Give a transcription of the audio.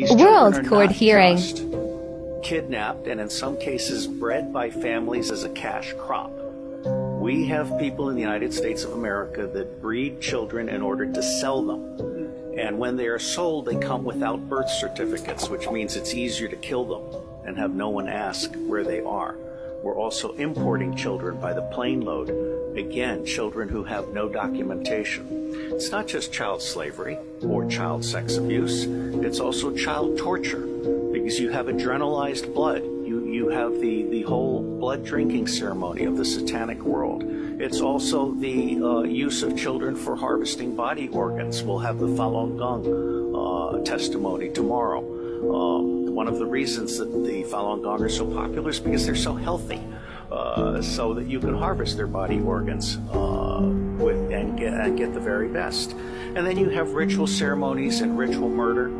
World Court hearing. just Kidnapped and in some cases bred by families as a cash crop. We have people in the United States of America that breed children in order to sell them. And when they are sold, they come without birth certificates, which means it's easier to kill them and have no one ask where they are. We're also importing children by the plane load. Again, children who have no documentation. It's not just child slavery or child sex abuse, it's also child torture because you have adrenalized blood. You, you have the, the whole blood drinking ceremony of the satanic world. It's also the uh, use of children for harvesting body organs. We'll have the Falun Gong uh, testimony tomorrow. Um, one of the reasons that the Falun Gong are so popular is because they're so healthy, uh, so that you can harvest their body organs uh, with, and, get, and get the very best. And then you have ritual ceremonies and ritual murder.